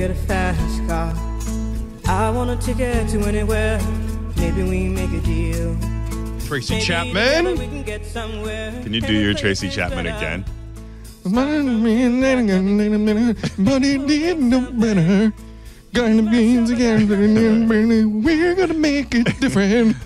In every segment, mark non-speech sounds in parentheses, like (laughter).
get a fast car. I want a ticket to anywhere. Maybe we make a deal. Tracy Maybe Chapman. we can get somewhere. Can you do your Tracy Chapman again? But it did no better. (laughs) Gonna be together. We're gonna make it different.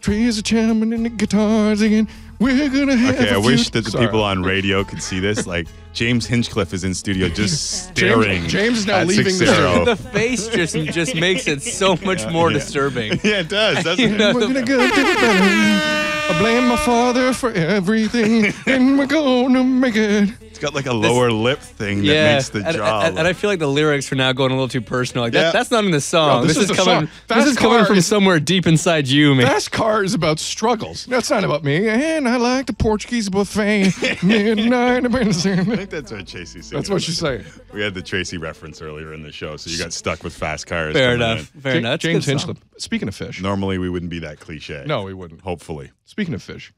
Tracy Chapman and the guitars again. We're gonna have Okay, I a wish that the Sorry. people on radio could see this. Like (laughs) James Hinchcliffe is in studio just staring. James is now at leaving the 6-0. The face just just makes it so much more disturbing. (laughs) Yeah, it does. Doesn't (laughs) You it? know, We're gonna get it better. I blame my father for everything, and we're gonna make it. It's got like a lower lip thing that yeah, makes the and, jaw. and, and I feel like the lyrics are now going a little too personal. Like that, Yeah. that's not in the song. No, this this, is is coming. song. This is coming from is- somewhere deep inside you, man. Fast car is about struggles. That's not about me. And I like the Portuguese buffet. (laughs) Midnight. I think that's what Tracy said. That's what she's saying. We had the Tracy reference earlier in the show, so you got stuck with fast cars. Fair enough. in. Fair enough. It's James good. Hinchcliffe. Speaking of fish. Normally, we wouldn't be that cliche. No, we wouldn't. Hopefully. Speaking of fish,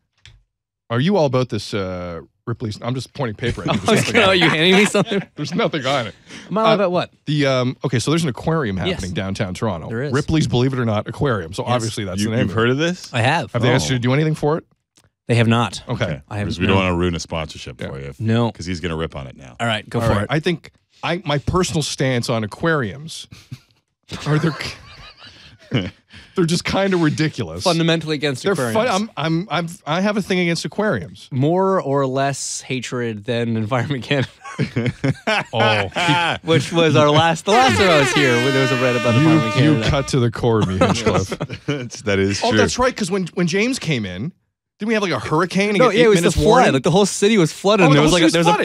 are you all about this uh, Ripley's? I'm just pointing paper at you. (laughs) I There's nothing, gonna- on are it. you handing me something? (laughs) There's nothing on it. Am I allowed about what? The um, okay, so there's an aquarium Yes. happening downtown Toronto. There is. Ripley's Believe It or Not Aquarium. So obviously that's You, the name. You've of it. heard of this? I have. Have they asked you Oh. to do anything for it? They have not. Okay. I have Because we no. don't want to ruin a sponsorship Yeah. for you. No. Because he's going to rip on it now. All right, go All for right. it. I think I my personal stance on aquariums are they're (laughs) (laughs) they're just kind of ridiculous. Fundamentally against they're aquariums. fun. I'm I'm I'm I have a thing against aquariums. More or less hatred than Environment Canada, (laughs) Oh, (laughs) which was our last. The last time I was here, there was a read about you Environment you Canada. cut to the core, me Hinchcliffe. That's- that is oh, that's right. Because when when James came in, didn't we have like a hurricane? and No, yeah, it was the minutes flood. warning? Like the whole city was flooded. Oh, and the there was like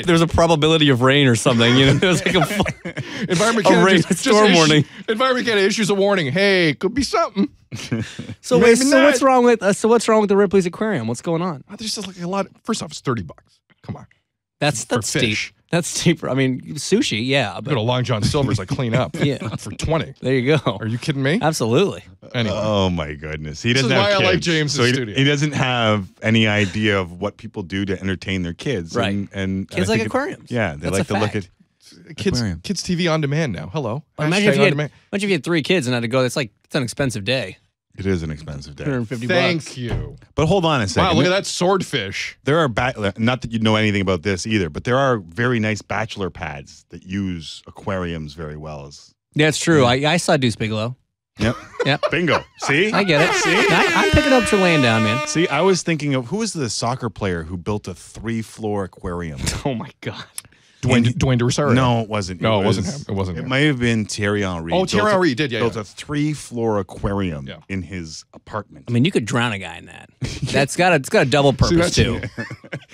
a, a a probability of rain or something. You know, (laughs) there was like a. (laughs) Environment a Canada rain- just- just storm issu- warning. Environment Canada issues a warning. Hey, could be something. (laughs) So wait, so what's wrong with uh, so what's wrong with the Ripley's Aquarium? What's going on? Oh, There's just like a lot. First off, it's thirty bucks. Come on, That's For that's fish. steep. That's steep. I mean, sushi, yeah, go but to Long John Silver's. I clean up. (laughs) Yeah. (laughs) for twenty. there you go. Are you kidding me? Absolutely. Anyway, Oh my goodness, he This doesn't is have why I like James so he, studio. he doesn't have any idea of what people do to entertain their kids. Right. And, and Kids I like think it- aquariums. yeah, they That's like a to look at. kids, aquarium. kids TV on demand now. Hello. Imagine if, you had, imagine if you had three kids and had to go. That's like it's an expensive day. It is an expensive day. 150 Thank bucks. you. But hold on a second. Wow, look at that swordfish. There are ba- not that you know anything about this either, but there are very nice bachelor pads that use aquariums very well. As Yeah, it's true. I, I saw Deuce Bigalow. yep, (laughs) Yep. bingo. See, I get it. See? I, I'm picking up your laying down, man. See, I was thinking of who was the soccer player who built a three-floor aquarium? (laughs) Oh my god. Dwayne, Dwayne DeRosario. no, it wasn't. No, it wasn't him. It wasn't It him. might have been Thierry Henry. Oh, Built Thierry Henry did, yeah, built yeah. a three-floor aquarium Yeah. in his apartment. I mean, you could drown a guy in that. That's got a it's got a double (laughs) purpose that's- too. (laughs)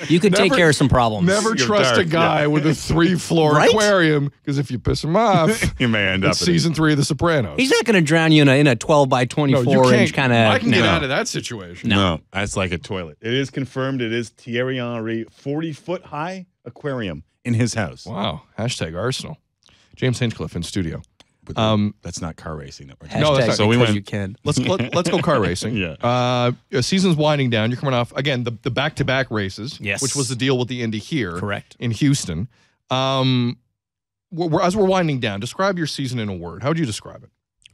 You could take care of some problems. Never You're trust a dark, guy with a three-floor (laughs) Right? aquarium because if you piss him off, you may end up it's in it. season three of The Sopranos. He's not going to drown you in a in a 12 by 24 you can't. inch kind of. I can get out of that situation. No. that's like a toilet. It is confirmed. It is Thierry Henry, forty-foot high aquarium in his house. Wow. Hashtag Arsenal. James Hinchcliffe in studio. But Um, that's not car racing that we're Hashtag talking No, that's not- So we went. you can. (laughs) Let's let, let's go car racing. (laughs) Yeah. Uh, season's winding down. You're coming off again the the back to back races. Yes. Which was the deal with the Indy here. Correct. In Houston. Um, we're, we're- as we're winding down, describe your season in a word. How would you describe it?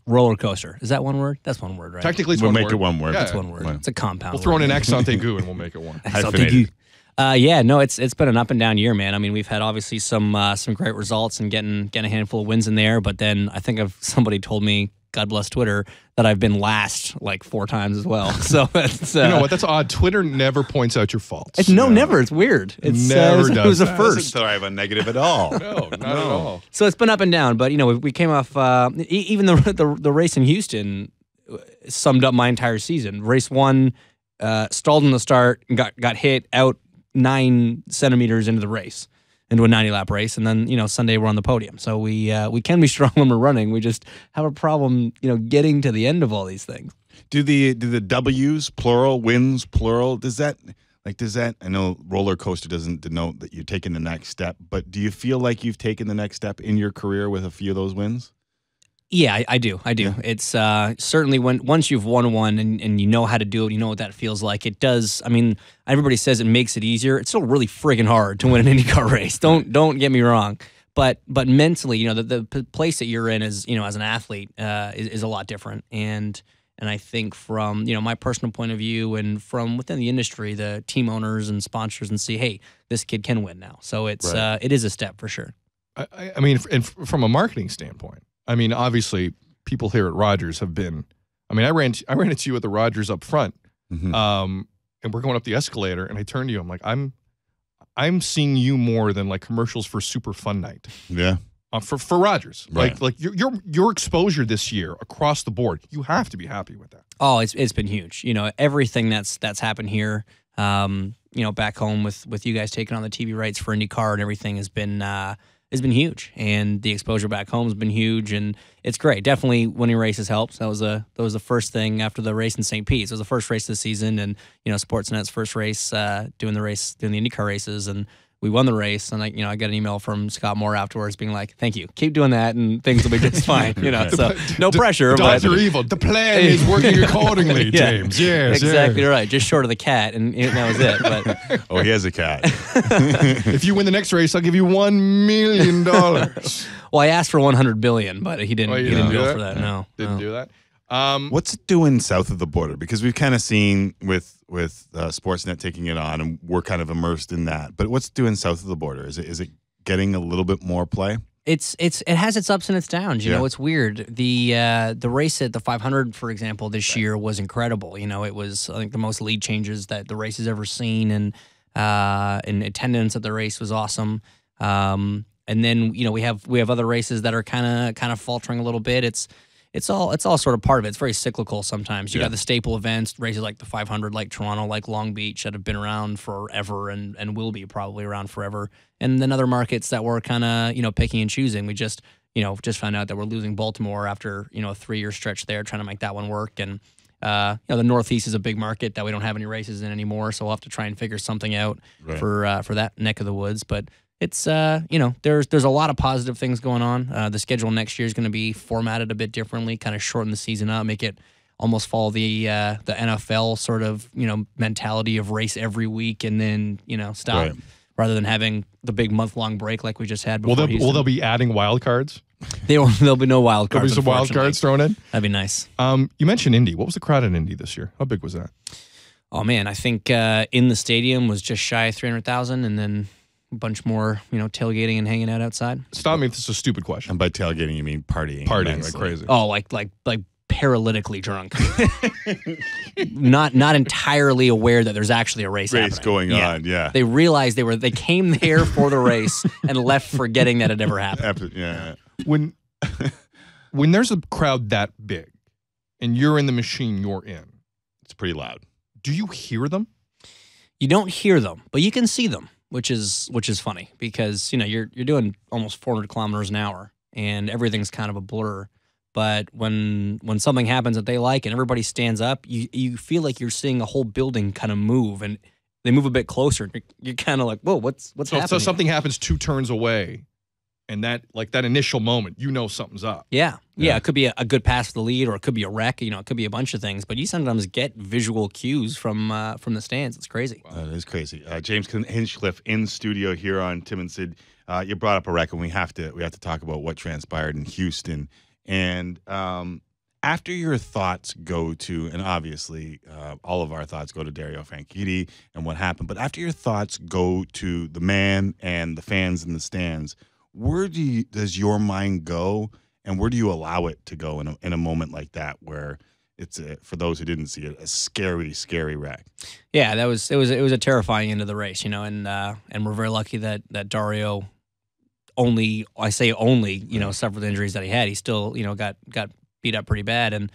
Roller coaster. Is that one word? That's one word, right? Technically, it's We'll one make word. it one word. Yeah. That's one word. Well, It's a compound. We'll throw in an X on (laughs) Tegu and we'll make it one. Hyphenated. Uh, yeah, no, it's it's been an up and down year, man. I mean, we've had obviously some uh, some great results and getting getting a handful of wins in there, but then I think I've (laughs) somebody told me, God bless Twitter, that I've been last like four times as well. (laughs) So it's uh, You know what? That's odd. Twitter never points out your faults. It's no, never. It's weird. It's Never uh, it was, does it was a that. Doesn't first. thrive on negative at all. (laughs) No, not at all. So it's been up and down, but you know, we, we came off uh, e- even the, the the race in Houston uh, summed up my entire season. Race one uh, stalled in the start, and got got hit out nine centimeters into the race into a 90 lap race, and then you know Sunday we're on the podium. So we uh, we can be (laughs) strong when we're running. We just have a problem, you know, getting to the end of all these things. Do the do the W's plural wins plural? Does that like does that? I know roller coaster doesn't denote that you're taking the next step, but do you feel like you've taken the next step in your career with a few of those wins? Yeah, I, I do. I do. It's uh, certainly when once you've won one and, and you know how to do it, you know what that feels like. It does. I mean, everybody says it makes it easier. It's still really friggin' hard to win an (laughs) IndyCar race. Don't don't get me wrong. but but mentally, you know, the, the p- place that you're in is, you know, as an athlete, uh, is, is a lot different. And and I think from you know my personal point of view and from within the industry, the team owners and sponsors and see, hey, this kid can win now. So it's Right. uh, it is a step for sure. I- I, I mean, and f- from a marketing standpoint, I mean, obviously, people here at Rogers have been. I mean, I ran (laughs) I ran into you at the Rogers up front, Mhm. um, and we're going up the escalator, and I turned to you. I'm like, I'm, I'm seeing you more than like commercials for Super Fun Night yeah. uh, for for Rogers. Right. Like like your your your exposure this year across the board, you have to be happy with that. Oh, it's it's been huge. You know, everything that's that's happened here. Um, you know, back home with with you guys taking on the TV rights for IndyCar and everything has been uh, has been huge, and the exposure back home has been huge, and it's great. Definitely winning races helps. That was a that was the first thing after the race in St. Pete. It was the first race this season, and you know, Sportsnet's first race uh, doing the race doing the IndyCar races, and we won the race. And I, you know, I got an email from Scott Moore afterwards, being like, "Thank you, keep doing that, and things will be just (laughs) fine." You know, so (laughs) no pressure, Doctor Evil, the plan is (laughs) working accordingly, Yeah. James. Yes, exactly yes. right. Just short of the cat, and, that was it. But Oh, he has a cat. If you win the next race, I'll give you one million dollars. well, I asked for 100 billion, but he didn't. Oh, he didn't didn't go that? for that. No, Didn't no. do that. Um, What's it doing south of the border? Because we've kind of seen with with uh, Sportsnet taking it on, and we're kind of immersed in that. But what's it doing south of the border? Is it is it getting a little bit more play? It's it's it has its ups and its downs. You Yeah. know, it's weird. The uh, the race at the 500, for example, this year was incredible. You know, it was I think the most lead changes that the race has ever seen, and uh, and attendance at the race was awesome. Um, and then you know we have we have other races that are kind of kind of faltering a little bit. It's it's all it's all sort of part of it. It's very cyclical sometimes. You Yeah. got the staple events, races like the 500, like Toronto, like Long Beach, that have been around forever and and will be probably around forever. And then other markets that we're kind of you know picking and choosing. We just you know just found out that we're losing Baltimore after you know a three year stretch there, trying to make that one work. And uh, you know the Northeast is a big market that we don't have any races in anymore, so we'll have to try and figure something out Right. for uh, for that neck of the woods. But it's uh, you know there's there's a lot of positive things going on. Uh, the schedule next year is going to be formatted a bit differently, kind of shorten the season up, make it almost follow the uh, the NFL sort of you know mentality of race every week and then you know stop, Right. rather than having the big month long break like we just had. will they will they be adding wild cards? There will (laughs) there'll be no wild cards. There'll be some wild cards thrown in. That'd be nice. Um, you mentioned Indy. What was the crowd in Indy this year? How big was that? Oh man, I think uh, in the stadium was just shy of three hundred thousand, and then bunch more, you know, tailgating and hanging out outside. Stop me if this is a stupid question. And by tailgating, you mean partying. Partying like crazy. Oh, like like like paralytically drunk, (laughs) not not entirely aware that there's actually a race, Race happening. going Yeah. on. Yeah. They realized they were they came there for the race and left forgetting that it ever (laughs) happened. Yeah. When when there's a crowd that big, and you're in the machine you're in, It's pretty loud. do you hear them? You don't hear them, but you can see them, which is which is funny because you know you're you're doing almost 400 kilometers an hour and everything's kind of a blur. But when when something happens that they like and everybody stands up, you you feel like you're seeing a whole building kind of move and they move a bit closer. You're, you're kind of like, whoa, what's what's So, so something happens two turns away, and that like that initial moment, you know something's up. Yeah. yeah, Yeah. It could be a, a good pass for the lead, or it could be a wreck. You know, it could be a bunch of things. But you sometimes get visual cues from uh, from the stands. It's crazy. That is crazy. Uh, James Hinchcliffe in studio here on Tim and Sid. Uh, you brought up a wreck, and we have to we have to talk about what transpired in Houston. And um, after your thoughts go to, and obviously uh, all of our thoughts go to Dario Franchitti and what happened, but after your thoughts go to the man and the fans in the stands, where do you, does your mind go, and where do you allow it to go in a, in a moment like that where it's a, for those who didn't see it, a scary, scary wreck. Yeah, that was it was it was a terrifying end of the race, you know, and uh, and we're very lucky that that Dario only I say only you know suffered the injuries that he had. He still you know got got beat up pretty bad, and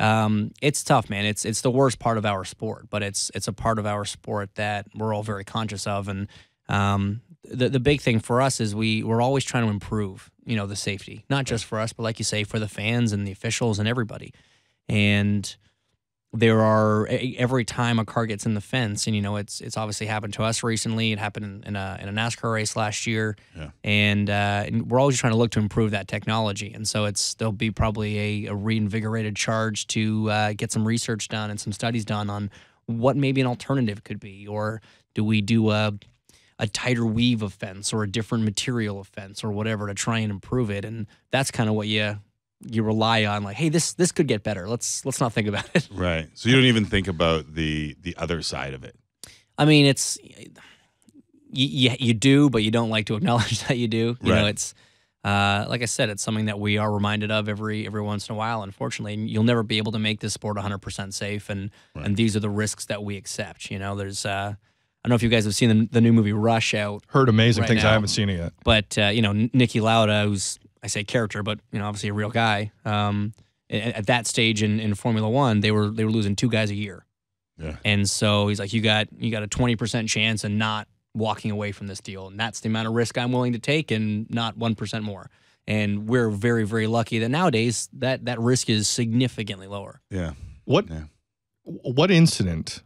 um, it's tough, man. It's it's the worst part of our sport, but it's it's a part of our sport that we're all very conscious of, and um, the the big thing for us is we we're always trying to improve, you know, the safety, not just for us, but like you say, for the fans and the officials and everybody, and there are every time a car gets in the fence, and you know it's it's obviously happened to us recently. It happened in, in a in a NASCAR race last year, Yeah. and, uh, and we're always trying to look to improve that technology. And so it's there'll be probably a, a reinvigorated charge to uh, get some research done and some studies done on what maybe an alternative could be, or do we do a a tighter weave of fence or a different material of fence or whatever to try and improve it. And that's kind of what you you rely on. Like, hey, this this could get better. Let's let's not think about it. (laughs) Right. So you don't even think about the the other side of it. I mean, it's you, you, you do, but you don't like to acknowledge (laughs) that you do. You know, it's uh, like I said, it's something that we are reminded of every every once in a while. Unfortunately, you'll never be able to make this sport 100% safe, and and these are the risks that we accept. You know, there's uh, I don't know if you guys have seen the, the new movie Rush out, Heard amazing Right things. now. I haven't seen it yet. but uh, you know, N- Niki Lauda, who's I say character, but you know, obviously a real guy. Um, at, at that stage in, in Formula One, they were they were losing two guys a year. Yeah. And so he's like, you got you got a twenty percent chance and not walking away from this deal, and that's the amount of risk I'm willing to take, and not one percent more. And we're very very lucky that nowadays that that risk is significantly lower. Yeah. What Yeah. what incident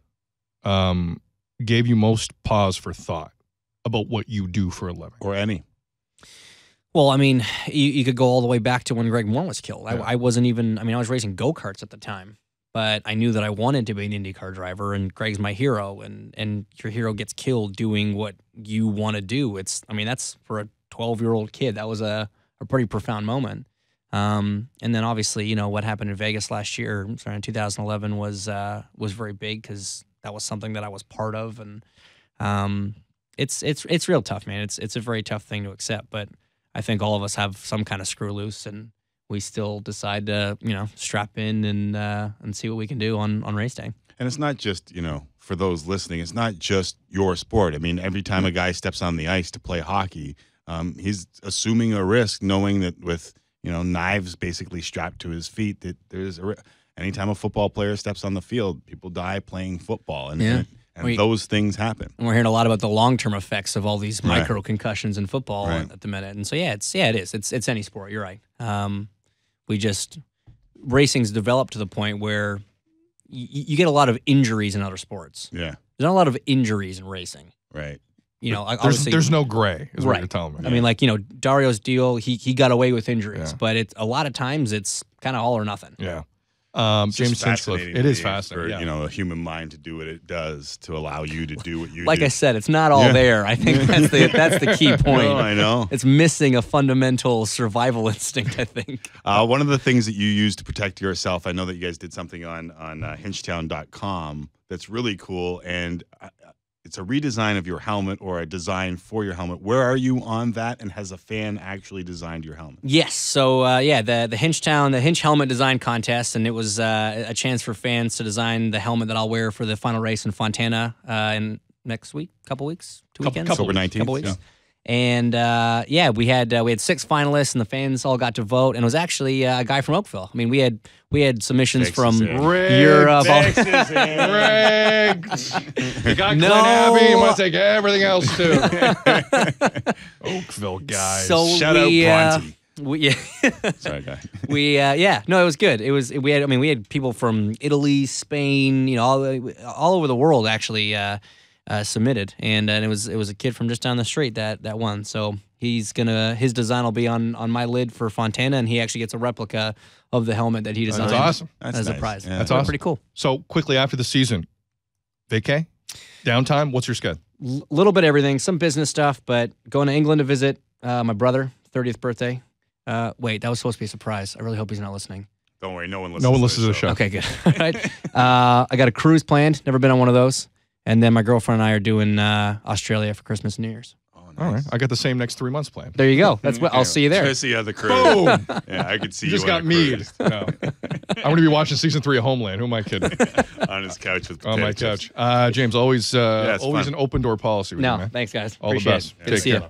um, gave you most pause for thought about what you do for a living? Or any. Well, I mean, you, you could go all the way back to when Greg Moore was killed. Yeah. I, I wasn't even, I mean, I was racing go karts at the time, but I knew that I wanted to be an IndyCar driver, and Greg's my hero, and, and your hero gets killed doing what you want to do. It's, I mean, that's for a 12 year old kid, that was a, a pretty profound moment. Um, and then obviously, you know, what happened in Vegas last year, sorry, in 2011 was, uh, was very big because that was something that I was part of. And, um, it's, it's, it's real tough, man. It's, it's a very tough thing to accept, but I think all of us have some kind of screw loose, and we still decide to, you know, strap in and uh, and see what we can do on on race day. And it's not just, you know, for those listening, it's not just your sport. I mean, every time a guy steps on the ice to play hockey, um, he's assuming a risk, knowing that with, you know, knives basically strapped to his feet, that there's a anytime a football player steps on the field, people die playing football. And, Yeah. and, and We- those things happen. And we're hearing a lot about the long term effects of all these Right. micro concussions in football Right. at the minute. And so yeah, it's yeah, it is. It's it's any sport. You're right. Um, we just racing's developed to the point where y- you get a lot of injuries in other sports. Yeah. There's not a lot of injuries in racing. Right. You know, There's obviously, there's no gray, is what Right. you're telling me. I mean, like you know, Dario's deal, he he got away with injuries, Yeah. but it's a lot of times it's kind of all or nothing. yeah. Um, It's James Hinchcliffe. fascinating It to is me fascinating. For, yeah. you know, a human mind to do what it does to allow you to do what you Like do. I said, it's not all Yeah. there. I think (laughs) that's the that's the key point. No, I know. It's missing a fundamental survival (laughs) instinct. I think. Uh, one of the things that you use to protect yourself, I know that you guys did something on on uh, Hinchtown.com that's really cool, and uh, it's a redesign of your helmet or a design for your helmet. Where are you on that? And has a fan actually designed your helmet? Yes. So uh, yeah, the the Hinchtown the Hinch helmet design contest, and it was uh, a chance for fans to design the helmet that I'll wear for the final race in Fontana uh, in next week, couple weeks, two Couple- weekends, couple October 19th, couple weeks. yeah. And uh, yeah, we had uh, we had six finalists, and the fans all got to vote. And it was actually uh, a guy from Oakville. I mean, we had we had submissions Texas, from yeah. Rigged. Europe. all- Rigged. (laughs) you got No. Clint Abbey. You want to take everything else too. (laughs) Oakville guys. So Shout we, out uh, Bronte. we, yeah. (laughs) Sorry, guy. we uh, yeah no it was good it was we had i mean we had people from italy spain you know all, all over the world actually uh, uh, submitted and, and it was it was a kid from just down the street that that won so he's gonna his design will be on on my lid for fontana and he actually gets a replica of the helmet that he designed That's awesome. That's as a prize Yeah. That's awesome. pretty cool So quickly after the season, vacay, downtime. What's your schedule? L- little bit of everything some business stuff but going to england to visit uh, my brother 30th birthday uh, wait that was supposed to be a surprise i really hope he's not listening Don't worry, no one listens. No one to listens to the this show. Okay, good. (laughs) All right. Uh, I got a cruise planned. Never been on one of those. And then my girlfriend and I are doing uh, Australia for Christmas and New Year's. Oh, All right. I got the same next three months planned. There you go. That's what I'll see you there. Just see how the crew. Boom! (laughs) Yeah, I could see You just on got a mead. No. (laughs) I'm going to be watching season three of Homeland. Who am I kidding? (laughs) on his couch with On my chips. couch. Uh, James, always, uh, Yeah, always fun. an open door policy with you, No, man. thanks, guys. All the best. it. Good Take to see care. you.